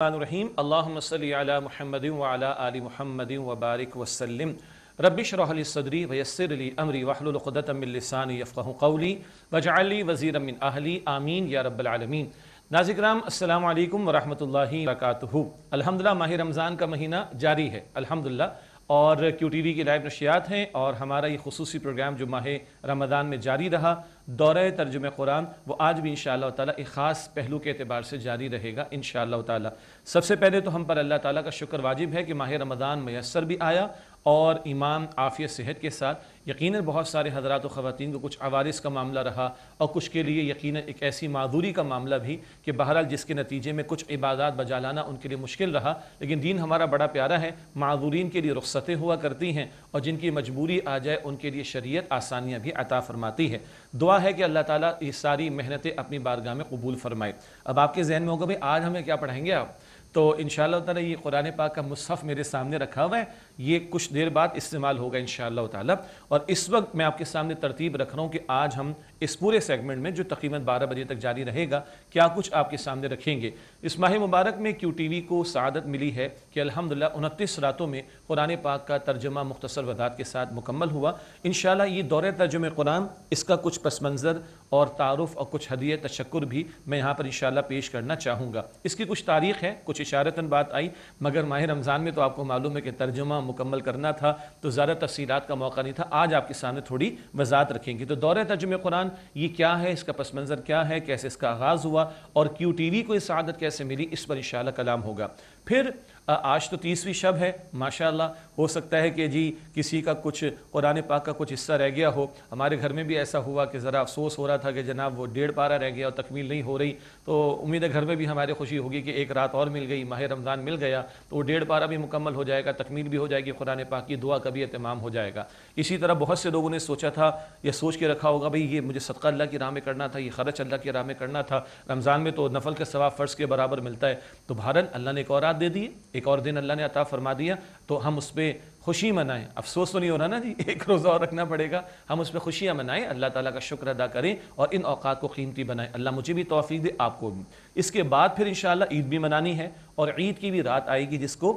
रहीम अल्लाहुम्मसल्ली महमद वाला महमद वबारिक वसल्लम रबिश रहली सदरी वयसरली अमरी वाहलुलक़दतमिलसानी यफ़क़ कौली वजाली वज़ीर मिन अहली आमीन या रब्बल आलमीन नाजिक्राम अस्सलाम वालेकुम वरहमतुल्लाहि वबरकातुहू अल्हम्दुलिल्लाह माह रमज़ान का महीना जारी है अलहमदिल्ला और क्यू टी वी की लाइव नशियात हैं और हमारा ये खसूसी प्रोग्राम जो माह रमदान में जारी रहा दौरे तर्जुम कुरान, वो आज भी इन ताला एक ख़ास पहलू के अतबार से जारी रहेगा इन ताला। सबसे पहले तो हम पर अल्लाह ताली का शुक्र वाजिब है कि माह रमदान मैसर भी आया और ईमान, आफ़ियत, सेहत के साथ यकीन बहुत सारे हजरात ख़वान को कुछ आवारिस का मामला रहा और कुछ के लिए यकीन एक ऐसी मादूरी का मामला भी कि बहरहाल जिसके नतीजे में कुछ इबादत बजा लाना उनके लिए मुश्किल रहा। लेकिन दीन हमारा बड़ा प्यारा है मादूरीन के लिए रुख्सतें हुआ करती हैं और जिनकी मजबूरी आ जाए, उनके लिए शरीयत आसानियाँ भी अता फरमाती है। दुआ है कि अल्लाह ताली ये सारी मेहनतें अपनी बारगाह में कबूल फरमाए। अब आपके जहन में होगा, भाई, आज हमें क्या पढ़ाएँगे आप? तो इन ताला ये कुरान पाक का मुसफ़ मेरे सामने रखा हुआ है। ये कुछ देर बाद इस्तेमाल होगा इन ताला। और इस वक्त मैं आपके सामने तरतीब रख रहा हूँ कि आज हम इस पूरे सेगमेंट में जो तकरीबन बारह बजे तक जारी रहेगा, क्या कुछ आपके सामने रखेंगे। इस माह मुबारक में क्यू टी वी को सदत मिली है कि अलहमदिल्ला उनतीस रातों में कुरान पाक का तर्जमा मुख्तसर वदात के साथ मुकम्मल हुआ। इन ये दौरे तर्जुम कुरान, इसका कुछ पस मंज़र और तारफ़ और कुछ हदिय तशक्र भी मैं यहाँ पर इन पेश करना चाहूँगा। इसकी कुछ तारीख है, कुछ इशारतन बात आई, मगर माह रमज़ान में तो आपको मालूम है कि तर्जुमा मुकम्मल करना था तो ज़्यादा तफसीत का मौका नहीं था। आज आपके सामने थोड़ी वजात रखेंगे। तो दौरे तर्जुम कुरान ये क्या है, इसका पस मंज़र क्या है, कैसे इसका आगाज़ हुआ और क्यू टी वी को इस आदत कैसे मिली, इस पर इन कलाम होगा। फिर आज तो तीसवीं शब है, माशाल्लाह। हो सकता है कि जी किसी का कुछ कुरान पाक का कुछ हिस्सा रह गया हो। हमारे घर में भी ऐसा हुआ कि ज़रा अफसोस हो रहा था कि जनाब वो डेढ़ पारा रह गया और तकमील नहीं हो रही। तो उम्मीद है घर में भी हमारे खुशी होगी कि एक रात और मिल गई, माह रमज़ान मिल गया तो वो डेढ़ पारा भी मुकम्मल हो जाएगा, तकमील भी हो जाएगी, कुरान पाक की दुआ का भी अहतमाम हो जाएगा। इसी तरह बहुत से लोगों ने सोचा था, या सोच के रखा होगा, भाई ये मुझे सदका अल्लाह की राह में करना था, ये खर्च अल्लाह की राह में करना था। रमज़ान में तो नफल के सवाब फ़र्ज़ के बराबर मिलता है। तो भारत अल्लाह ने एक और रात दे दी एक और दिन अल्लाह ने अता फरमा दिया तो हम उस पर खुशी मनाएँ। अफसोस तो नहीं हो रहा ना जी, एक रोज़ा और रखना पड़ेगा। हम उस पर खुशियाँ मनाएँ, अल्लाह ताला का शुक्र अदा करें और इन अवकात को कीमती बनाएँ। अल्लाह मुझे भी तोफ़ी दे, आपको भी। इसके बाद फिर इन ईद भी मनानी है और ईद की भी रात आएगी जिसको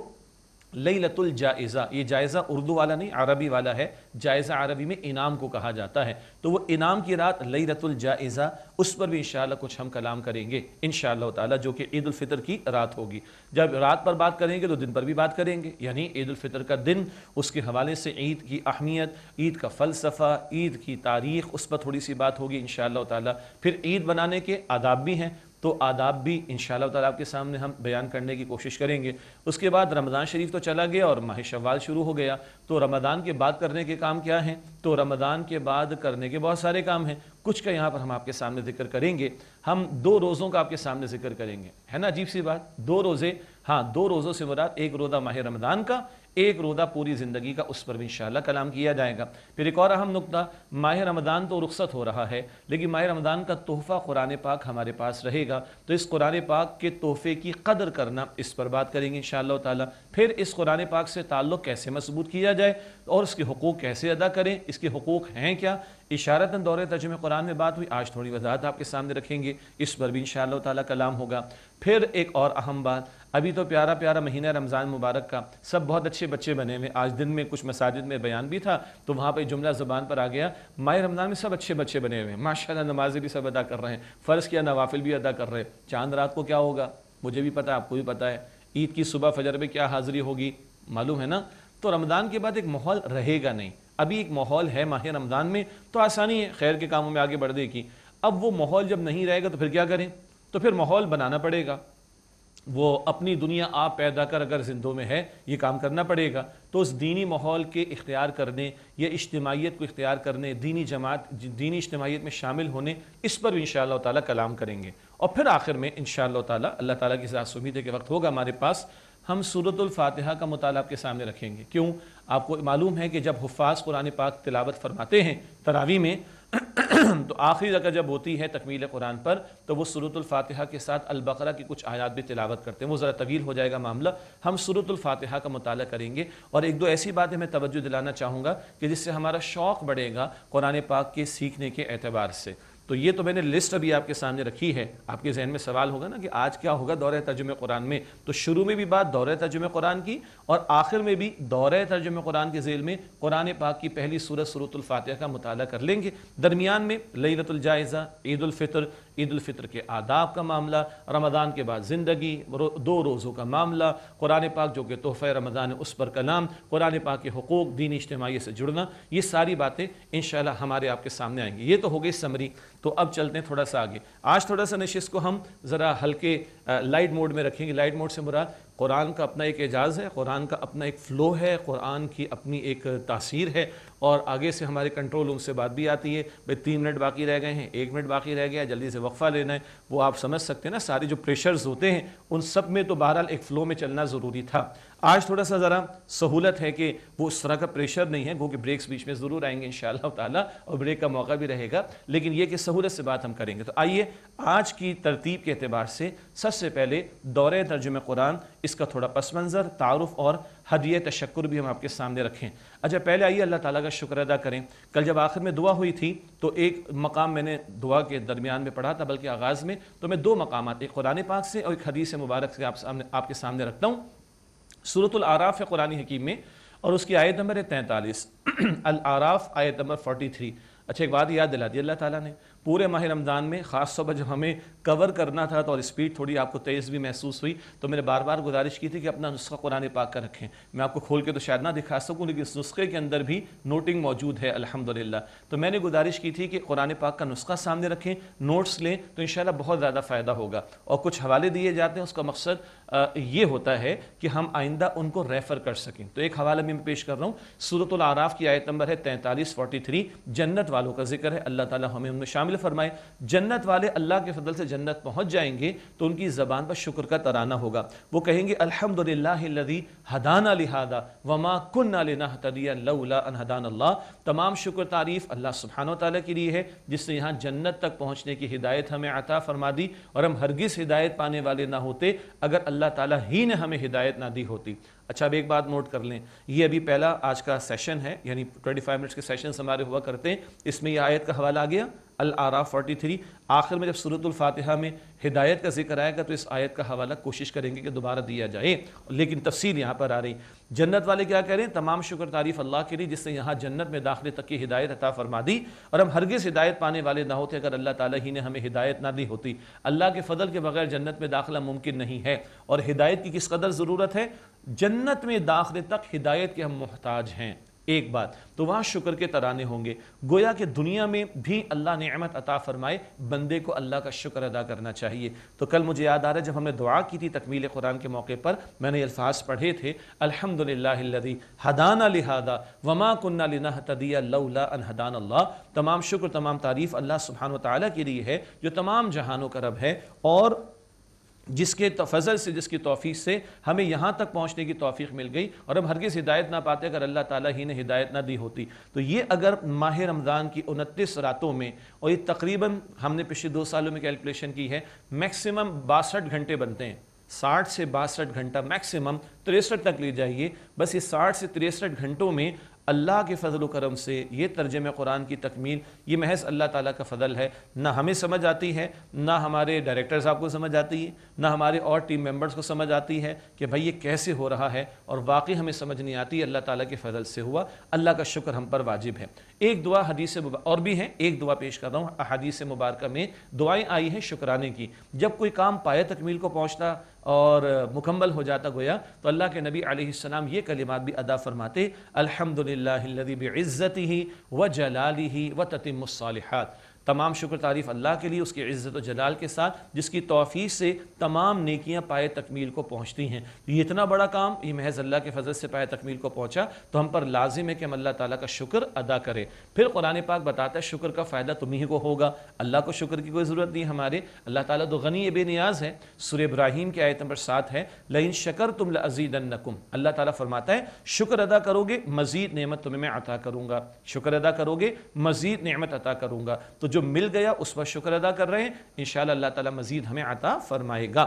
लतुल जायज़ा, ये जायज़ा उर्दू वाला नहीं, अरबी वाला है। जायज़ा अरबी में इनाम को कहा जाता है। तो वो इनाम की रात लतुल जायज़ा, उस पर भी इन कुछ हम कलाम करेंगे इन ताला, जो कि ईद फितर की रात होगी। जब रात पर बात करेंगे तो दिन पर भी बात करेंगे। यानी ईद फितर का दिन, उसके हवाले से ईद की अहमियत, ईद का फ़लसफ़ा, ईद की तारीख़, उस पर थोड़ी सी बात होगी इन ताला। फिर ईद बनाने के आदाब भी हैं तो आदाब भी इन ताला आपके सामने हम बयान करने की कोशिश करेंगे। उसके बाद रमज़ान शरीफ तो चला गया और माह शवाल शुरू हो गया। तो रमज़ान के बाद करने के काम क्या हैं? तो रमज़ान के बाद करने के बहुत सारे काम हैं। कुछ का यहाँ पर हम आपके सामने ज़िक्र करेंगे। हम दो रोज़ों का आपके सामने ज़िक्र करेंगे। है ना? अजीब सी बात। दो रोज़े। हाँ दो रोज़ों से मुराद एक रोज़ा माह रमज़ान का एक रोज़ा पूरी ज़िंदगी का उस पर भी इन कलाम किया जाएगा। फिर एक और अहम नुकता, माह रमदान तो रुख्सत हो रहा है, लेकिन माह रमदान का तोहफ़ा कुरान पाक हमारे पास रहेगा। तो इस कुरान पाक के तोहफ़े की कदर करना इस पर बात करेंगे इन ताला। फिर इस कुरान पाक से ताल्लुक़ कैसे मज़बूत किया जाए और उसके हकूक़ कैसे अदा करें, इसके हकूक़ हैं क्या? इशारत दौरे तर्जुम कुरान में बात हुई, आज थोड़ी वजाहत आपके सामने रखेंगे, इस पर भी इन ताला कलाम होगा। फिर एक और अहम बात अभी तो प्यारा प्यारा महीना रमज़ान मुबारक का। सब बहुत अच्छे बच्चे बने हुए आज दिन में कुछ मसाजिद में बयान भी था तो वहाँ पर जुमला ज़बान पर आ गया। माह रमज़ान में सब अच्छे बच्चे बने हुए हैं। माशा नमाज़ें भी सब अदा कर रहे हैं। फ़र्ज़ किया, नवाफिल भी अदा कर रहे हैं। चाँद रात को क्या होगा? मुझे भी पता है, आपको भी पता है। ईद की सुबह फजर में क्या हाज़िरी होगी? मालूम है ना? तो रमज़ान के बाद एक माहौल रहेगा नहीं। अभी एक माहौल है माह रमज़ान में तो आसानी है, खैर के कामों में आगे बढ़ने की। अब वो माहौल जब नहीं रहेगा तो फिर क्या करें? तो फिर माहौल बनाना पड़ेगा। वो अपनी दुनिया आप पैदा कर अगर जिंदों में है, ये काम करना पड़ेगा। तो उस दीनी माहौल के इख्तियार करने या इज्तमाहीत को इख्तियार करने, दीनी जमात, दीनी इज्तमाहीत में शामिल होने, इस पर भी इन ताला कलाम करेंगे। और फिर आखिर में इन ताला, अल्लाह ताला की ज़ात उम्मीद के वक्त होगा हमारे पास, हम सूरतुल्फ़ातिहा का मुताल आपके सामने रखेंगे। क्यों? आपको मालूम है कि जब हुफाज कुरान पाक तिलावत फरमाते हैं, तरावी में तो आखिरी जगह जब होती है तकमील कुरान पर तो वो सूरतुल्फ़ातिहा के साथ अलबकरा की कुछ आयात भी तिलावत करते हैं। वो ज़रा तवील हो जाएगा मामला। हम सूरतुल्फ़ातिहा का मुताल करेंगे। और एक दो ऐसी बातें मैं तवज्जो दिलाना चाहूँगा कि जिससे हमारा शौक़ बढ़ेगा कुरान पाक के सीखने के अतबार से। तो ये तो मैंने लिस्ट अभी आपके सामने रखी है। आपके जहन में सवाल होगा ना कि आज क्या होगा दौर तर्जुम कुरान में? तो शुरू में भी बात दौर तर्जुम कुरान की और आखिर में भी दौर तर्जुम कुरान के जेल में कुरान पाक की पहली सूरत सूरतुल्फ़ातिहा का मुताल कर लेंगे। दरमियान में लतुलजायज़ा ईदालफ़ितर ईदालफ़ितर के आदाब का मामला रमदान के बाद ज़िंदगी दो रोज़ों का मामला, कुरान पाक जो कि तोहफ़ रमदान उस पर कलाम, कुरान पाक के हकूक़, दीन इज्तमाही से जुड़ना, ये सारी बातें इन हमारे आपके सामने आएँगी। ये तो हो गई समरी। तो अब चलते हैं थोड़ा सा आगे। आज थोड़ा सा नशिश को हम ज़रा हल्के लाइट मोड में रखेंगे। लाइट मोड से मुराद कुरान का अपना एक एजाज़ है कुरान का अपना एक फ़्लो है कुरान की अपनी एक तासीर है। और आगे से हमारे कंट्रोल रूम से बात भी आती है। भाई, तीन मिनट बाकी रह गए हैं, एक मिनट बाकी रह गया, जल्दी से वक्फ़ा लेना है। वो आप समझ सकते हैं ना, सारे जो प्रेशर्स होते हैं, उन सब में तो बहरहाल एक फ़्लो में चलना ज़रूरी था। आज थोड़ा सा ज़रा सहूलत है कि वो उस तरह का प्रेशर नहीं है, क्योंकि ब्रेक्स बीच में ज़रूर आएँगे इन ताला, और ब्रेक का मौका भी रहेगा। लेकिन ये कि सहूलत से बात हम करेंगे। तो आइए, आज की तरतीब के अतबार से सबसे पहले दौरे तर्जुम कुरान, इसका थोड़ा पस मंज़र, तारफ़ और हदिय तशक्र भी हम आपके सामने रखें। अच्छा पहले आइए अल्लाह ताला का शुक्र अदा करें। कल जब आखिर में दुआ हुई थी तो एक मकाम मैंने दुआ के दरमियान में पढ़ा था, बल्कि आगाज़ में। तो मैं दो मकाम एक कुरान पाक से और एक हदीस मुबारक से आप सामने, आपके सामने रखता हूँ। सूरत आराफ है कुरानी हकीम में, और उसकी आयत नंबर है तैंतालीस। अल आराफ आयत नंबर फोर्टी थ्री अच्छा एक बात याद दिला दी अल्लाह ताला ने। पूरे माह रमज़ान में, ख़ास तौर पर जब हमें कवर करना था तो और स्पीड थोड़ी आपको तेज़ भी महसूस हुई तो मैंने बार बार गुजारिश की थी कि अपना नुस्खा कुरान पाक का रखें। मैं आपको खोल के तो शायद ना दिखा सकूँ, लेकिन इस नुस्खे के अंदर भी नोटिंग मौजूद है अलहमदिल्ला तो मैंने गुजारिश की थी कि कुरान पाक का नुस्खा सामने रखें नोट्स लें तो इन बहुत ज़्यादा फ़ायदा होगा। और कुछ हवाले दिए जाते हैं, उसका मकसद ये होता है कि हम आइंदा उनको रेफ़र कर सकें। तो एक हवाला में मैं पेश कर रहा हूँ सूरत आराफ की आयत नंबर है तैंतालीस फोर्टी थ्री जन्नत वालों का ज़िक्र है, अल्लाह ताला हमें उनमें शामिल फरमाए, जन्नत वाले अल्लाह के फजल से जन्नत पहुँच जाएँगे तो उनकी ज़बान पर शुक्र का तराना होगा। वो कहेंगे, अल्हम्दुलिल्लाह हदाना लिहादा वमा कुन्नाहदान अल्लाह। तमाम शुक्र तारीफ़ अल्लाह सुबहान तला के लिए है जिसने यहाँ जन्नत तक पहुँचने की हिदायत हमें अता फरमा दी, और हम हरगिज़ हिदायत पाने वाले ना होते, अगर अल्लाह ताला ही ने हमें हिदायत ना दी होती। अच्छा अब एक बात नोट कर लें। ये अभी पहला आज का सेशन है, यानी 25 मिनट्स के सेशन हमारे हुआ करते हैं। इसमें यह आयत का हवाला आ गया। अल आरा फोर्टी थ्री आखिर में जब सूरतुल्फातिहा में हिदायत का ज़िक्र आएगा तो इस आयत का हवाला कोशिश करेंगे कि दोबारा दिया जाए। लेकिन तफसील यहाँ पर आ रही जन्नत वाले क्या कह रहे हैं? तमाम शुक्र तारीफ़ अल्लाह के लिए, जिसने यहाँ जन्नत में दाखिले तक की हिदायत अता फरमा दी। और हम हरगिज़ हिदायत पाने वाले ना होते, अगर अल्लाह ताला ही ने हमें हिदायत ना दी होती। अल्लाह के फजल के बगैर जन्नत में दाखिला मुमकिन नहीं है। और हिदायत की किस कदर ज़रूरत है? जन्नत में दाखिले तक हिदायत के हम मोहताज हैं। एक बात तो वहाँ शुक्र के तराने होंगे। गोया कि दुनिया में भी अल्लाह ने अहमत अता फरमाए, बंदे को अल्लाह का शुक्र अदा करना चाहिए। तो कल मुझे याद आ रहा है, जब हमने दुआ की थी तकमील कुरान के मौके पर, मैंने अल्फाज पढ़े थे, अल्हम्दुलिल्लाह हदाना लिहादा वमा कुन्ना लिना तदिया अन हदान अल्लाह। तमाम शुक्र, तमाम तारीफ़ अल्लाह सुबहान तला के लिए है, जो तमाम जहानों का रब है, और जिसके फजल से, जिसकी तोफ़ी से हमें यहाँ तक पहुँचने की तोफ़ी मिल गई और हम हरगिज़ हिदायत ना पाते अगर अल्लाह ताला ही ने हिदायत ना दी होती। तो ये अगर माह रमज़ान की उनतीस रातों में, और ये तकरीबन हमने पिछले दो सालों में कैलकुलेशन की है, मैक्सिमम बासठ घंटे बनते हैं। साठ से बासठ घंटा मैक्सिमम तिरसठ तक ले जाइए। बस ये साठ से तिरसठ घंटों में अल्लाह के फ़जल करम से ये तर्जम कुरान की तकमील, ये महज अल्लाह ताला का फ़जल है। ना हमें समझ आती है, ना हमारे डायरेक्टर साहब को समझ आती है, ना हमारे और टीम मेंबर्स को समझ आती है कि भाई ये कैसे हो रहा है और वाकई हमें समझ नहीं आती अल्लाह ताला के फ़जल से हुआ। अल्लाह का शुक्र हम पर वाजिब है। एक दुआ हदीस और भी है, एक दुआ पेश कर रहा हूँ। हदीस मुबारक में दुआएँ आई हैं शुक्राने की। जब कोई काम पाए तकमील को पहुँचता और मुकम्मल हो जाता गोया। तो अल्लाह के नबी अलैहिस्सलाम ये कलिमात भी अदा फरमाते अल्हम्दुलिल्लाह इज़्ज़ती ही व जलाली ही व ततिमसालहत तमाम शुक्र तारीफ़ अल्लाह के लिए, उसकी इज़्ज़त जलाल के साथ, जिसकी तोफ़ी से तमाम नेकियाँ पाए तकमील को पहुँचती हैं। ये इतना बड़ा काम, ये महज अल्लाह के फजल से पाए तकमील को पहुँचा तो हम पर लाजिम है कि हम अल्लाह ताला का शुक्र अदा करें। फिर कुरान पाक बताता है, शुक्र का फ़ायदा तुम्ही को होगा। अल्लाह को शुक्र की कोई ज़रूरत नहीं हमारे। अल्लाह ताला तो गनी बेनियाज है। सुर इब्राहिम की आयत नंबर सात है, लइन शकर तुम नकुम अल्लाह ताला फरमाता है, शुक्र अदा करोगे, मज़ीद नमत तुम्हें मैं अता करूँगा। शुक्र अदा करोगे, मज़ीद नमत अता करूँगा। तो जो मिल गया, उस पर शुक्र अदा कर रहे हैं। इन अल्लाह ताला मजीद हमें अता फरमाएगा।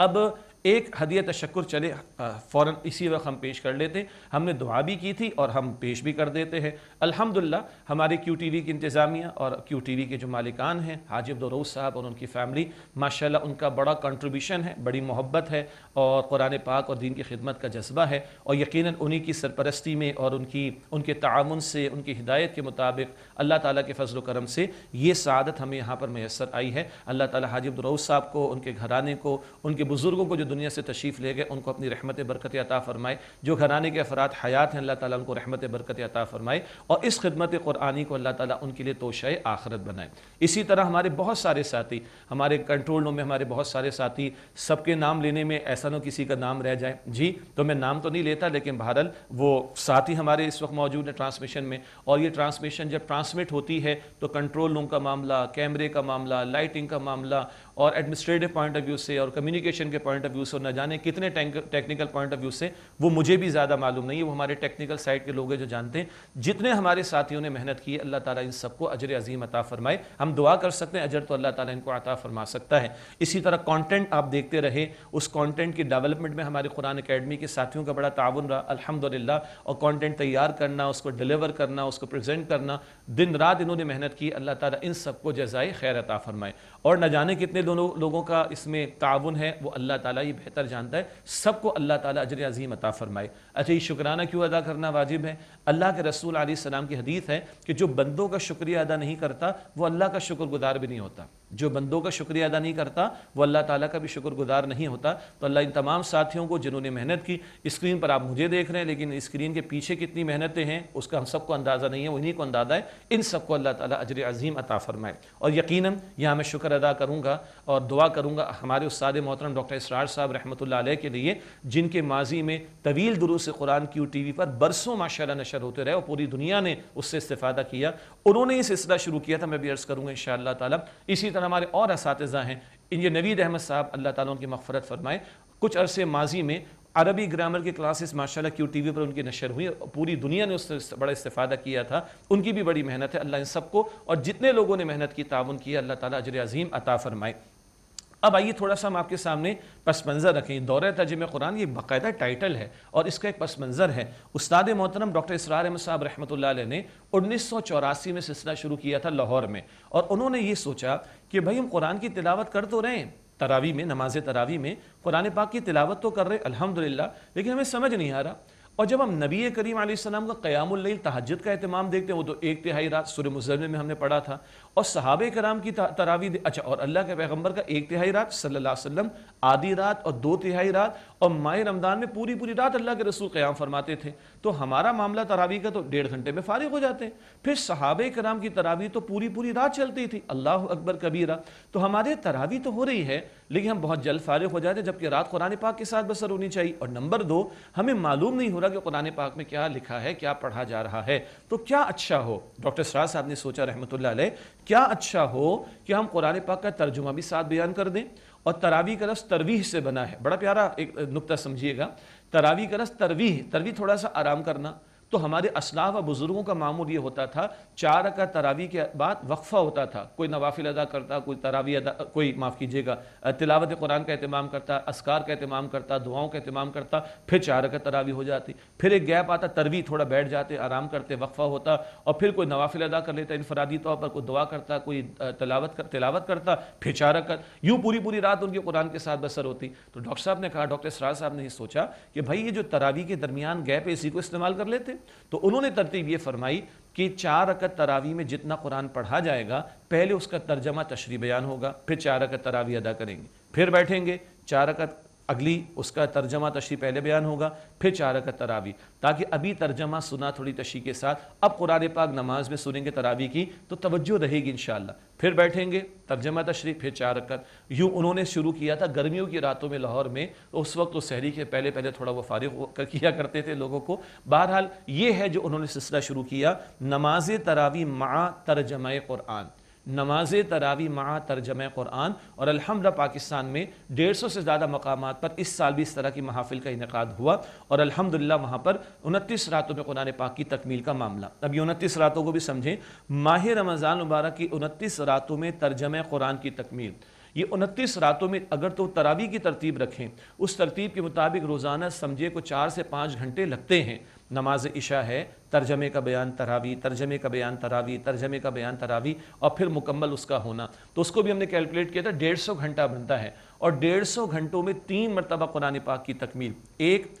अब एक हदियत तशक्र चले फ़ौर इसी वक्त हम पेश कर लेते। हमने दुआ भी की थी और हम पेश भी कर देते हैं। अल्हम्दुलिल्लाह, हमारे क्यू टी वी की इंतज़ामिया और क्यू टी वी के जो मालिकान हैं, हाजिब दरोज साहब और उनकी फ़ैमिली, माशाल्लाह उनका बड़ा कंट्रीब्यूशन है, बड़ी मोहब्बत है और कुरान पाक और दीन की खिदमत का जज्बा है और यकीन उन्हीं की सरपरस्ती में और उनकी, उनके ताउन से, उनकी हिदायत के मुताबिक अल्लाह ताला के फजल करम से ये सआदत हमें यहाँ पर मैसर आई है। अल्लाह ताला हाजिब दरोज साहब को, उनके घराने को, उनके बुज़ुर्गों को जो दुनिया से तशरीफ़ ले गए, उनको अपनी रहमत बरकत अता फ़रमाए। जो घराने के अफराद हयात हैं, अल्लाह उनको रहमत बरकत अता फ़रमाए और इस खदमत क़ुरानी को अल्लाह ताला उनके लिए तोशा आखरत बनाए। इसी तरह हमारे बहुत सारे साथी, हमारे कंट्रोल रूम में हमारे बहुत सारे साथी, सबके नाम लेने में ऐसा ना किसी का नाम रह जाए। जी तो मैं नाम तो नहीं लेता, लेकिन बहरल वो साथी हमारे इस वक्त मौजूद है ट्रांसमिशन में और ये ट्रांसमिशन जब ट्रांसमिट होती है तो कंट्रोल रूम का मामला कैमरे का मामला लाइटिंग का मामला और एडमिनिस्ट्रेटिव पॉइंट ऑफ़ व्यू से और कम्युनिकेशन के पॉइंट ऑफ़ व्यू से और न जाने कितने टेक्निकल पॉइंट ऑफ़ व्यू से, वो मुझे भी ज़्यादा मालूम नहीं है। वो हमारे टेक्निकल साइड के लोग हैं जो जानते हैं। जितने हमारे साथियों ने मेहनत की अल्लाह ताला इन सबको अजर अजीम अता फरमाए। हम दुआ कर सकते हैं, अजर तो अल्लाह ताला इनको अता फरमा सकता है। इसी तरह कॉन्टेंट आप देखते रहे, उस कॉन्टेंट की डेवलपमेंट में हमारे कुरान अकेडमी के साथियों का बड़ा ताउन रहा अलहमदिल्ला और कॉन्टेंट तैयार करना, उसको डिलीवर करना, उसको प्रेजेंट करना दिन रात इन्होंने मेहनत की, अल्लाह ताला इन सबको जजाय खैर अता फरमाए। और न जाने कितने दोनों लोगों का इसमें ताउन है, वो अल्लाह ताला ये बेहतर जानता है। सबको अल्लाह ताला अजर अजीम अता फरमाए। अच्छा ये शुक्राना क्यों अदा करना वाजिब है? अल्लाह के रसूल सलाम की हदीत है कि जो बंदों का शुक्रिया अदा नहीं करता, वो अल्लाह का शुक्रगुजार भी नहीं होता। जो बंदों का शुक्रिया अदा नहीं करता, वो अल्लाह ताला का भी शुक्रगुजार नहीं होता। तो अल्लाह इन तमाम साथियों को, जिन्होंने मेहनत की, स्क्रीन पर आप मुझे देख रहे हैं, लेकिन स्क्रीन के पीछे कितनी मेहनतें हैं, उसका हम सबको अंदाज़ा नहीं है उन्हीं को अंदाज़ा है इन सबको अल्लाह ताला अजर अजीम अता फरमाए। और यकीन यहाँ मैं शुक्र अदा करूँगा और दुआ करूँगा हमारे उस्ताद मोहतरम डॉक्टर इसरार साहब रहमत के लिए, जिनके माजी में तवील दुरुस कुरान क्यू टी वी पर बरसों माशा नशर होते रहे और पूरी दुनिया ने उससे इस्तेफादा किया। उन्होंने ही सिलसिला शुरू किया था, मैं भी अर्ज़ करूँगा इन ताला। इसी तरह हमारे और इस हैं। ये नवीद अहमद साहब, अल्लाह ताला उनकी मफ़रत फरमाए। कुछ अरसे माजी में अरबी ग्रामर की क्लासेस, माशाल्लाह, क्यू टी पर उनकी नशर हुई, पूरी दुनिया ने उससे बड़ा इस्तेफादा किया था। उनकी भी बड़ी मेहनत है, अल्लाह इन सबको और जितने लोगों ने मेहनत की, ताउन किया अल्लाह ताला अजर अजीम अता फरमाए। अब आइए थोड़ा सा हम आपके सामने पस मंज़र रखें। दौरे तजम कुरान, ये बाकायदा टाइटल है और इसका एक पस मंज़र है। उस्ताद मोहतरम डॉक्टर इसरार अहमद साहब रहमत ने उन्नीस सौ चौरासी में सिलसिला शुरू किया था लाहौर में और उन्होंने ये सोचा कि भाई हम कुरान की तिलावत कर तो रहे हैं। तरावी में, नमाज़ तरावी में, कुरान पाक की तिलावत तो कर रहे अल्हम्दुलिल्लाह, लेकिन हमें समझ नहीं आ रहा। और जब हम नबी करीम आसमाम का क़यामुल्ल तहजद का अहतमाम देखते हैं, वो तो एक तिहाई रात सुर मुजर में हमने पढ़ा था और सहाब कराम की तरावी अच्छा और अल्लाह के पैगंबर का एक तिहाई रात अलैहि वसल्लम, आधी रात और दो तिहाई रात, और माह रमदान में पूरी पूरी रात अल्लाह के रसूल क़याम फरमाते थे। तो हमारा मामला तरावी का तो डेढ़ घंटे में फारिग हो जाते हैं। फिर सहाब कराम की तरावी तो पूरी पूरी रात चलती थी। अल्लाह अकबर कबीरा। तो हमारे तरावी तो हो रही है, लेकिन हम बहुत जल्द फारिग हो जाते हैं, जबकि रात कुरान पाक के साथ बसर होनी चाहिए। और नंबर दो, हमें मालूम नहीं हो रहा कि कुरान पाक में क्या लिखा है, क्या पढ़ा जा रहा है। तो क्या अच्छा हो? डॉक्टर सराज साहब ने सोचा रहमत क्या अच्छा हो कि हम कुरान पाक का तर्जुमा भी साथ बयान कर दें? और तरावी का रस तरवीह से बना है। बड़ा प्यारा एक नुकता समझिएगा। तरावी का रस तरवीह तरवीह थोड़ा सा आराम करना। तो हमारे असलाफ व बुज़ुर्गों का मामूल ये होता था, चार का तरावी के बाद वक्फ़ा होता था। कोई नवाफिल अदा करता, कोई तरावी अदा, कोई माफ़ कीजिएगा, तिलावत कुरान का अहतमाम करता, असकार का अहतमाम करता, दुआओं का अहतमाम करता, फिर चार का तरावी हो जाती। फिर एक गैप आता, तरवी थोड़ा बैठ जाते, आराम करते, वक्फ़ा होता और फिर कोई नवाफिल अदा कर लेता, इनफरादी तौर पर कोई दुआ करता, कोई तलावत कर, तिलावत करता, फिर चार कर यूँ पूरी पूरी रात उनके कुरान के साथ बसर होती। तो डॉक्टर साहब ने कहा, डॉक्टर सराज साहब ने ये सोचा कि भाई ये जो तरावी के दरमियान गैप है, इसी को इस्तेमाल कर लेते। तो उन्होंने तरतीब ये फरमाई कि चार अकत तरावी में जितना कुरान पढ़ा जाएगा, पहले उसका तर्जमा तशरी बयान होगा, फिर चार अकत तरावी अदा करेंगे। फिर बैठेंगे, चार अकत अगली उसका तर्जमा तशी पहले बयान होगा, फिर चार रकत तरावी। ताकि अभी तर्जमा सुना थोड़ी तशी के साथ, अब कुरान पाक नमाज़ में सुनेंगे, तरावी की तो तवज्जो रहेगी इन फिर बैठेंगे, तर्जमा तशरी फिर चार रकत। यूँ उन्होंने शुरू किया था गर्मियों की रातों में लाहौर में तो उस वक्त तो शहरी के पहले पहले थोड़ा वो फारिग कर किया करते थे लोगों को। बहरहाल, ये है जो उन्होंने सिलसिला शुरू किया, नमाज़ तरावी मा तर्जमा क़ुरान नमाज़ तरावी मा तर्जम क़ुरान और अलहमद पाकिस्तान में डेढ़ सौ से ज़्यादा मकाम पर इस साल भी इस तरह की महाफिल का इनका हुआ और अलहमदिल्ला वहाँ पर उनतीस रातों में कुरान पाक की तकमील का मामला। अब ये उनतीस रातों को भी समझें, माह रमज़ान मुबारक की उनतीस रातों में तर्जम क़ुरान की तकमील। ये उनतीस रातों में अगर तो तरावी की तरतीब रखें। उस तरतीब के मुताबिक रोज़ाना समझे को चार से पाँच घंटे लगते हैं। नमाज़ इशा है, तर्जमे का बयान तरावी, तर्जमे का बयान तरावी, तर्जमे का बयान तरावी और फिर मुकम्मल उसका होना। तो उसको भी हमने कैलकुलेट किया था, डेढ़ सौ घंटा बनता है। और डेढ़ सौ घंटों में तीन मरतबा कुरान पाक की तकमील। एक,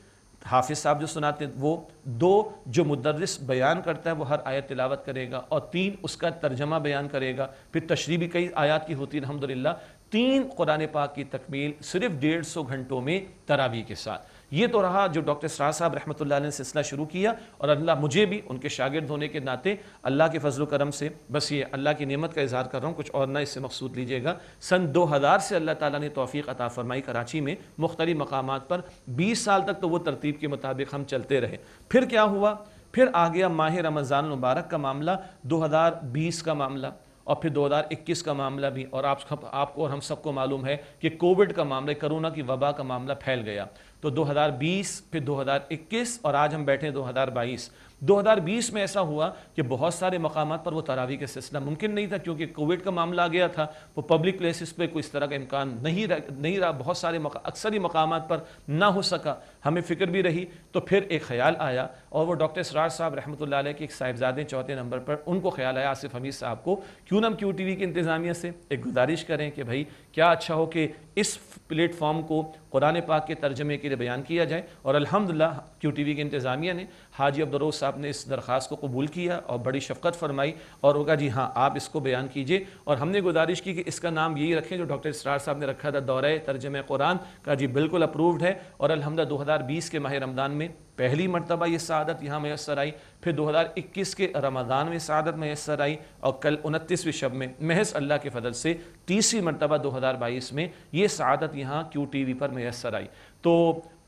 हाफिज साहब जो सुनाते हैं, वो दो, जो मुदरस बयान करता है, वो हर आयत तिलावत करेगा। और तीन, उसका तर्जमा बयान करेगा। फिर तशरी भी कई आयात की होती है अलहमदिल्ला तीन कुरान पाक की तकमील सिर्फ़ डेढ़ सौ घंटों में तरावी के साथ। ये तो रहा जो डॉक्टर सरा साहब रहमत ने सिलसिला शुरू किया और अल्लाह मुझे भी, उनके शागिर्द होने के नाते अल्लाह के फजल करम से, बस ये अल्लाह की नेमत का इजहार कर रहा हूँ। कुछ और ना इससे मकसूद लीजिएगा। सन दो हज़ार से अल्लाह ताला ने तोफ़ी अता फरमाई कराची में मुख्तलि मकाम पर। बीस साल तक तो वो तरतीब के मुताबिक हम चलते रहे। फिर क्या हुआ? फिर आ गया माह रमज़ान मुबारक का मामला, दो हज़ार बीस का मामला। और फिर 2021 का मामला भी, और आप आपको और हम सबको मालूम है कि कोविड का मामला, कोरोना की वबा का मामला फैल गया। तो 2020 फिर 2021 और आज हम बैठे हैं 2022 2020 में ऐसा हुआ कि बहुत सारे मकाम पर वो तरावी का सिलसिला मुमकिन नहीं था क्योंकि कोविड का मामला आ गया था वो पब्लिक प्लेसेस पे कोई इस तरह का इम्कान नहीं रह, नहीं रहा। बहुत सारे अक्सर ही मकाम पर ना हो सका। हमें फ़िक्र भी रही तो फिर एक ख्याल आया और वो डॉक्टर सरार साहब रहमत के एक साहिबजादे चौथे नंबर पर उनको ख्याल आया आसिफ हमीद साहब को क्यों ना हम क्यू टी वी की इंतज़ामिया से एक गुजारिश करें कि भाई क्या अच्छा हो कि इस प्लेटफॉर्म को कुरान पाक के तर्जमे के लिए बयान किया जाए और अलहमदिल्ला क्यू टी वी की इंतज़ामिया ने हाजी अब्दुलरोज़ साहब ने इस दरख्वास्त को कबूल किया और बड़ी शफकत फरमाई और होगा, जी हाँ आप इसको बयान कीजिए। और हमने गुजारिश की कि इसका नाम यही रखें जो डॉक्टर इसरार साहब ने रखा था, दौरे तर्जम कुरान का, जी, बिल्कुल अप्रूव्ड है। और अलहमद दो हज़ार बीस के माह रमदान में पहली मरतबा ये शहादत यहाँ मैसर आई, फिर 2021 के रमज़ान में शहादत मैसर आई और कल उनतीसवीं शब में महज अल्लाह के फजल से तीसरी मरतबा 2022 में ये शहादत यहाँ क्यू टी वी पर मैसर आई। तो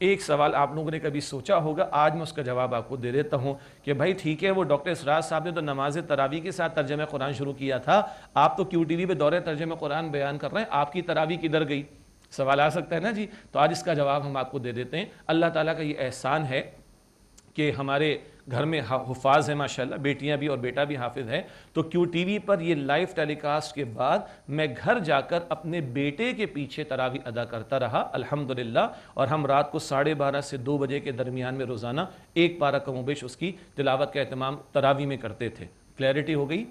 एक सवाल आप लोगों ने कभी सोचा होगा? आज मैं उसका जवाब आपको दे देता हूँ कि भाई ठीक है, वो डॉक्टर इसराज साहब ने तो नमाज़ तरावी के साथ तर्जम कुरान शुरू किया था। आप तो क्यू टी वी पर दौरे तर्जम कुरान बयान कर रहे हैं, आपकी तरावी किधर गई? सवाल आ सकता है ना जी? तो आज इसका जवाब हम आपको दे देते हैं। अल्लाह ताला का ये एहसान है कि हमारे घर में हफाज हैं, माशाल्लाह, बेटियाँ भी और बेटा भी हाफिज है। तो क्यू टीवी पर ये लाइव टेलीकास्ट के बाद मैं घर जाकर अपने बेटे के पीछे तरावी अदा करता रहा, अल्हम्दुलिल्लाह। और हम रात को साढ़े बारह से दो बजे के दरमियान में रोज़ाना एक पारा कमोबेश उसकी तिलावत का अहतमाम तरावी में करते थे। क्लैरिटी हो गई?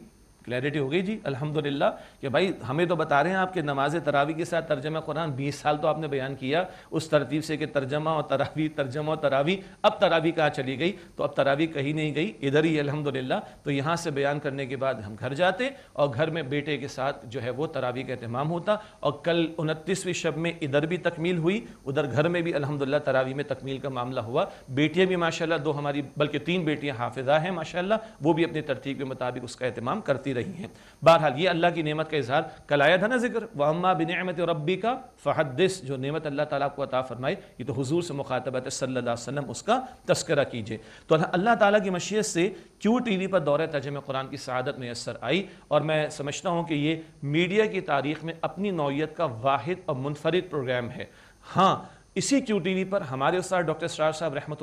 क्लैरिटी हो गई जी, अल्हम्दुलिल्लाह, कि भाई हमें तो बता रहे हैं आपके नमाज़ तरावी के साथ तर्जमा कुरान 20 साल तो आपने बयान किया, उस तरतीब से कि तर्जमा और तरावी, तर्जमा और तरावी, अब तरावी कहाँ चली गई? तो अब तरावी कहीं नहीं गई, इधर ही अल्हम्दुलिल्लाह। तो यहाँ से बयान करने के बाद हम घर जाते और घर में बेटे के साथ जो है वो तरावी का अहतमाम होता और कल उनतीसवीं शब में इधर भी तकमील हुई, उधर घर में भी अलहमदिल्ला तरावी में तकमील का मामला हुआ। बेटियाँ भी माशा दो हमारी, बल्कि तीन बेटियाँ हाफिजा हैं माशा वो भी अपनी तरतीब के मुताबिक उसका अहतमाम करती करती रही हैं। बहरहाल ये अल्लाह की नेमत का इजहार, कल आया था ना ज़िक्र वम्मा बिनमत रबी का फ़हदिस जो नेमत अल्लाह ताला को अता फरमाए, ये तो हुजूर से मुखातबत अलैहि वसल्लम, उसका तस्करा कीजिए। तो अल्लाह ताला की मशीयत से क्यों टी वी पर दौरे तर्जम कुरान की शहादत मैसर आई? और मैं समझता हूँ कि ये मीडिया की तारीख में अपनी नौीयत का वाद और मुनफरद प्रोग्राम है। हाँ इसी क्यू टी वी पर हमारे उस्ताद डॉक्टर सरार साहब रहमत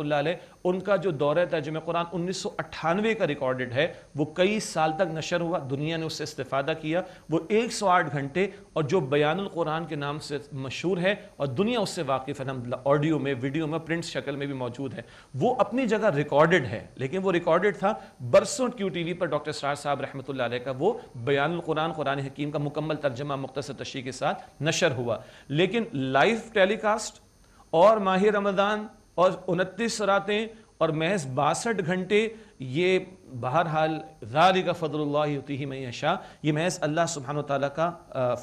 उनका जो दौर तर्जम कुरान उन्नीस सौ अट्ठानवे का रिकॉर्डेड है, वो कई साल तक नशर हुआ, दुनिया ने उससे इस्तेफादा किया, वो एक सौ आठ घंटे और जो बयानुल कुरान के नाम से मशहूर है और दुनिया उससे वाकिफ़ है ऑडियो में, वीडियो में प्रिंट शक्ल में भी मौजूद है, वो अपनी जगह रिकॉर्डेड है, लेकिन वो रिकॉर्डेड था बरसों क्यू टी वी पर डॉक्टर सरार साहब रहमत का वो बयानुल कुरान कुरान हकीम का मुकम्मल तर्जमा मुख्तर तशी के साथ नशर हुआ, लेकिन लाइव टेलीकास्ट और माह रमज़ान और उनतीस रातें और महज बासठ घंटे, ये बहरहाल ज़ाली का ही मैं शाह ये महज अल्लाह सुबहान तला का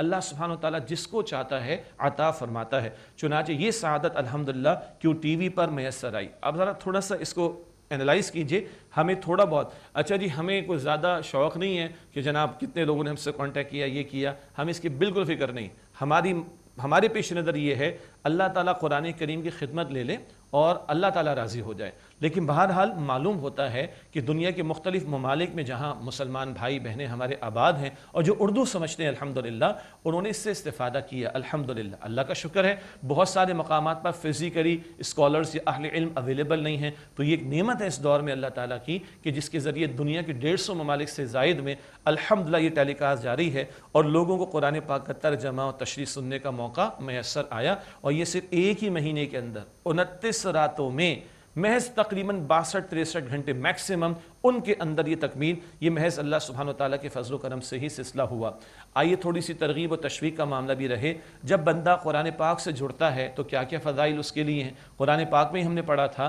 अल्लाह सुबहान तला जिसको चाहता है, अता फरमाता है। चुनाचे ये शहादत अल्हम्दुलिल्लाह, क्यों टी वी पर मैसर आई? अब ज़रा थोड़ा सा इसको एनालाइज कीजिए। हमें थोड़ा बहुत अच्छा जी, हमें कोई ज़्यादा शौक़ नहीं है कि जनाब कितने लोगों ने हमसे कांटेक्ट किया, ये किया। हमें इसकी बिल्कुल फ़िक्र नहीं। हमारी हमारे पेश नज़र ये है, अल्लाह ताला कुरान करीम की खिदमत ले लें और अल्लाह ताला राज़ी हो जाए। लेकिन बहरहाल मालूम होता है कि दुनिया के मुख्तलिफ़ ममालिक में जहाँ मुसलमान भाई बहनें हमारे आबाद हैं और जो उर्दू समझते हैं, अल्हम्दुलिल्लाह, उन्होंने इससे इस्तेफादा किया। अल्हम्दुलिल्लाह, अल्लाह का शुक्र है, बहुत सारे मकाम पर फिज़िकली स्कॉलर्स या अहल इल्म अवेलेबल नहीं हैं। तो ये एक नियमत है इस दौर में अल्लाह ताला की कि जिसके ज़रिए दुनिया के डेढ़ सौ ममालिक से जायद में अल्हम्दुलिल्लाह ये टेलीकास्ट जारी है और लोगों को कुरान पाक का तर्जमा और तशरी सुनने का मौका मैसर आया। और ये सिर्फ़ एक ही महीने के अंदर, उनतीस रातों में महज तकरीबन बासठ तिरसठ घंटे मैक्सिमम उनके अंदर ये तकमील, ये महज अल्लाह सुबहान तला के फजल करम से ही सिलसिला हुआ। आइए थोड़ी सी तरगीब और तशवीक का मामला भी रहे। जब बंदा कुरान पाक से जुड़ता है तो क्या क्या फ़जाइल उसके लिए हैं? कुरान पाक में ही हमने पढ़ा था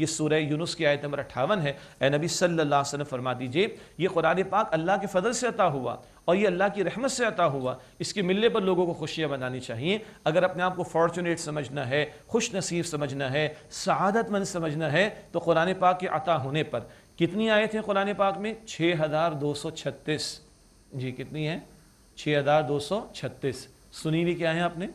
ये सूर यूनुस की आयत नंबर अट्ठावन है। ए नबी सल्ला फरमा दीजिए, ये कुरान पाक अल्लाह के फ़जल से अता हुआ। और ये अल्लाह की रहमत से अता हुआ, इसके मिलने पर लोगों को खुशियाँ बनानी चाहिए। अगर अपने आप को फॉर्चुनेट समझना है, खुश नसीब समझना है सआदतमंद समझना है तो कुरान पाक के अता होने पर। कितनी आए थे कुरान पाक में? छः हज़ार दो सौ छत्तीस। जी, कितनी है? छः हज़ार दो सौ छत्तीस। सुनी भी क्या है आपने?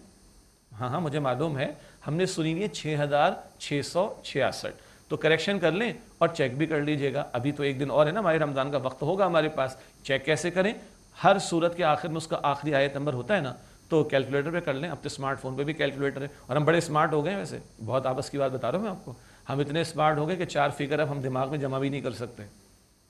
हाँ हाँ मुझे मालूम है। हमने सुनी हुई है छः हज़ार छः सौ छियासठ। तो करेक्शन कर लें और चेक भी कर लीजिएगा। अभी तो एक दिन और है ना, हमारे रमज़ान का वक्त होगा हमारे पास। चेक कैसे करें? हर सूरत के आखिर में उसका आखिरी आयत नंबर होता है ना तो कैलकुलेटर पे कर लें। अब तो स्मार्टफ़ोन पे भी कैलकुलेटर है। और हम बड़े स्मार्ट हो गए हैं वैसे। बहुत आपस की बात बता रहा हूँ मैं आपको। हम इतने स्मार्ट हो गए कि चार फिगर अब हम दिमाग में जमा भी नहीं कर सकते।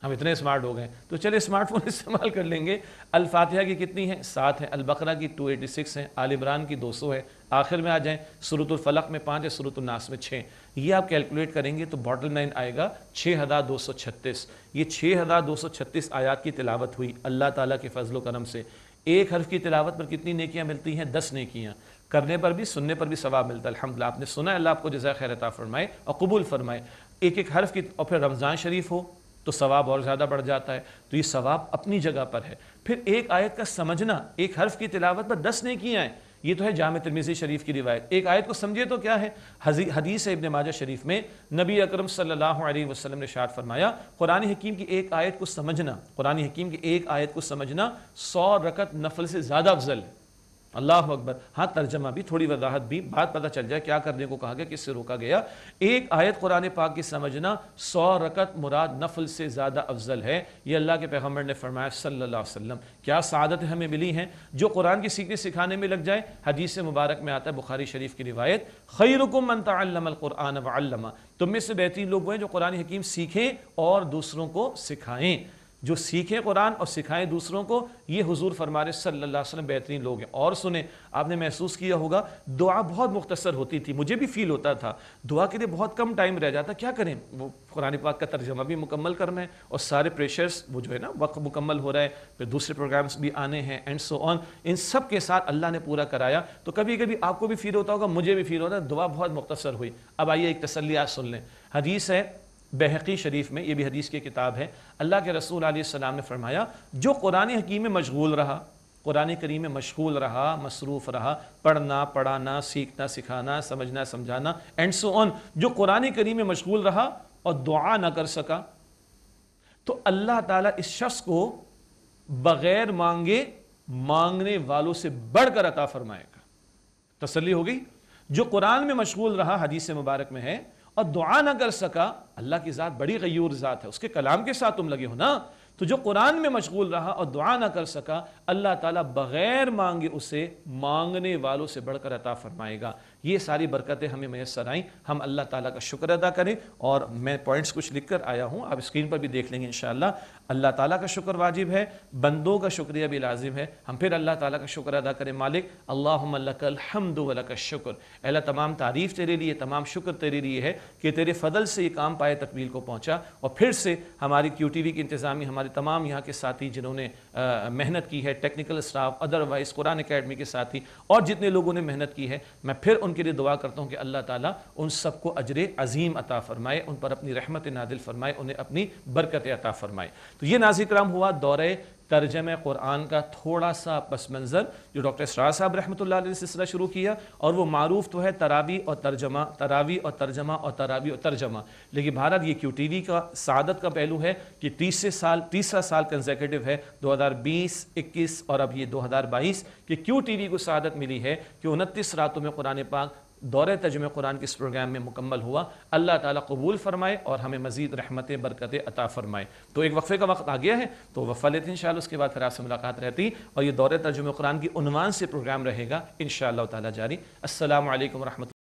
हम इतने स्मार्ट हो। गए तो चलिए स्मार्टफ़ोन इस्तेमाल कर लेंगे। अल्फातिहा की कितनी है? सात है। अलबकरा की टू एटी सिक्स है। आल इमरान की दो सौ है। आखिर में आ जाएँ। सुरतुलफलक में पाँच है, सुरतुलनास में छः ये आप कैलकुलेट करेंगे तो बॉटल लाइन आएगा छः हज़ार दो सौ छत्तीस। ये छः हज़ार दो सौ छत्तीस आयात की तिलावत हुई, अल्लाह ताला के फजल करम से। एक हर्फ की तिलावत पर कितनी नेकियाँ मिलती हैं? दस नेकियाँ। करने पर भी, सुनने पर भी सवाब मिलता है अलहमदिल्ला आपने सुना अल्लाह आपको जजा खैरता फरमाए और कबूल फरमाए। एक एक हर्फ की, और फिर रमज़ान शरीफ हो तो सवाब और ज़्यादा बढ़ जाता है। तो ये सवाब अपनी जगह पर है। फिर एक आयत का समझना, एक हर्फ की तिलावत पर दस नेकियाँ हैं। ये तो है जाम तिरमिज़ी शरीफ की रिवायत। एक आयत को समझिए तो क्या है? हदीस इबन माजा शरीफ में, नबी अकरम सल्लल्लाहु अलैहि वसल्लम ने शाद फरमाया, कुरान हकीम की एक आयत को समझना, कुरान हकीम की एक आयत को समझना सौ रकत नफल से ज़्यादा अफजल है। अल्लाह अकबर। हाँ तर्जमा भी, थोड़ी वजाहत भी। बात पता चल जाए क्या करने को कहा गया, किससे रोका गया। एक आयत कुरान पाक की समझना, सौ रकत मुराद नफल से ज़्यादा अफजल है। ये अल्लाह के पैगंबर ने फरमाया अलैहि वसल्लम, क्या सादत हमें मिली हैं? जो कुरान की सीखने सिखाने में लग जाए, हदीस मुबारक में आता है, बुखारी शरीफ की रिवायत, खैरकुम क़ुरान वल्लमा तुम में से बेहतरीन लोग हैं जो कुरान हकीम सीखें और दूसरों को सिखाएँ। जो सीखें कुरान और सिखाएँ दूसरों को, ये हुजूर फरमारे सल्लल्लाहु अलैहि वसल्लम बेहतरीन लोग हैं। और सुने, आपने महसूस किया होगा, दुआ बहुत मुख्तसर होती थी, मुझे भी फील होता था। दुआ के लिए बहुत कम टाइम रह जाता, क्या करें? वो कुरान पाक का तर्जमा भी मुकम्मल करना है और सारे प्रेशर्स वो जो है ना, वक्त मुकम्मल हो रहा है, फिर दूसरे प्रोग्राम्स भी आने हैं एंड सो ऑन इन सब के साथ अल्लाह ने पूरा कराया। तो कभी कभी आपको भी फील होता होगा, मुझे भी फील होता है, दुआ बहुत मुख्तसर हुई। अब आइए एक तसली आज सुन लें। हदीस है बहकी शरीफ में, ये भी हदीस की किताब है, अल्लाह के रसूल आसमाम ने फरमाया, जो कुरान हकीम में मशगूल रहा, कुरान करीम में मशगूल रहा, मसरूफ़ रहा, पढ़ना, पढ़ाना, सीखना, सिखाना, समझना, समझाना एंड सो ऑन जो कुरान करीम में मशगूल रहा और दुआ ना कर सका तो अल्लाह ताला इस शख्स को बगैर मांगे, मांगने वालों से बढ़कर अता फरमाएगा। तसली हो गई? जो कुरान में मशगूल रहा, हदीस मुबारक में है और दुआ ना कर सका, अल्लाह की ज़ात बड़ी गयूर ज़ात है, उसके कलाम के साथ तुम लगे हो ना? तो जो कुरान में मशगूल रहा और दुआ ना कर सका अल्लाह ताला बग़ैर मांगे उसे मांगने वालों से बढ़कर अता फरमाएगा। ये सारी बरकतें हमें मैसर आई। हम अल्लाह ताला का शुक्र अदा करें और मैं पॉइंट्स कुछ लिख कर आया हूँ। आप स्क्रीन पर भी देख लेंगे इन अल्लाह ताला का शुक्र वाजिब है, बंदों का शुक्रिया भी लाजिम है। हम फिर अल्लाह ताला का शुक्र अदा करें, मालिक। अल्लाहमद का शुक्र। अल्लाह, तमाम तारीफ़ तेरे लिए, तमाम शुक्र तेरे लिए है कि तेरे फजल से ये काम पाए तकमील को पहुँचा। और फिर से हमारी क्यू टी वी की इंतज़ामी हमारे तमाम यहाँ के साथी जिन्होंने मेहनत की है टेक्निकल स्टाफ अदरवाइज़ कुरान अकेडमी के साथी और जितने लोगों ने मेहनत की है, मैं फिर उनके लिए दुआ करता हूँ कि अल्लाह ताला उन सबको अजर अजीम अता फ़रमाए, उन पर अपनी रहमत नादिल फरमाए, उन्हें अपनी बरकत अता फ़रमाए। तो ये नाजिक्राम हुआ दौरे तर्जम क़ुरान का थोड़ा सा पस मंज़र, जो डॉक्टर इसरा साहब रहमत ने सिलसिला शुरू किया, और वो मरूफ तो है तरावी और तर्जमा, तरावी और तर्जमा और तरावी और तर्जमा। लेकिन भारत ये क्यू टी वी का, सादत का पहलू है कि तीसरे साल, तीसरा साल कंजेकेटिव है, दो हज़ार बीस, इक्कीस और अब ये दो हज़ार बाईस, कि क्यू टी वी को सादत मिली है कि उनतीस रातों में कुरान पाक दौरे तर्जुम कुरान के इस प्रोग्राम में मुकम्मल हुआ। अल्लाह ताला कबूल फरमाए और हमें मजीद रहमत, बरकत अता फरमाए। तो एक वक्फे का वक्त आ गया है तो वफ़ा लेते इन उसके बाद फिर आपसे मुलाकात रहती और ये दौरे तर्जुम कुरान की उनवान से प्रोग्राम रहेगा इन शारी जारी। असल वरहमल